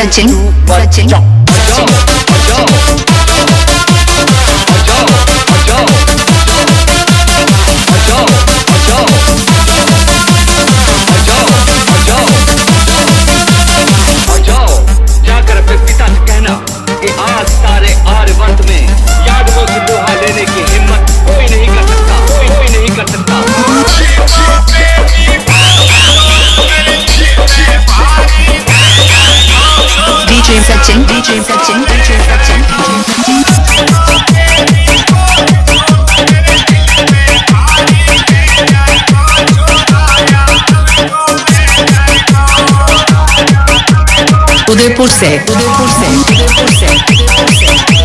सचिन सचिन सचिन उदयपुर से उदयपुर से उदयपुर से उदयपुर से।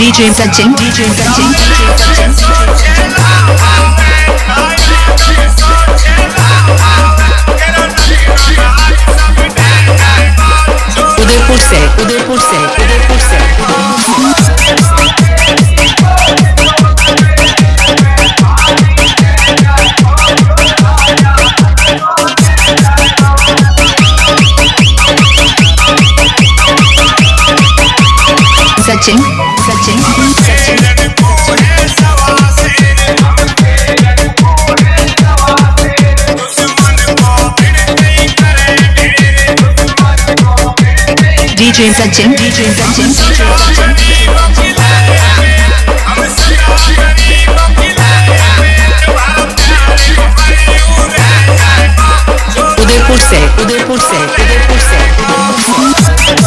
DJ सचिन DJ सचिन उदयपुर से उदयपुर से उदयपुर से. Sachin DJ Sachin, DJ Sachin, DJ Sachin Udaipur से उदयपुर से उदयपुर से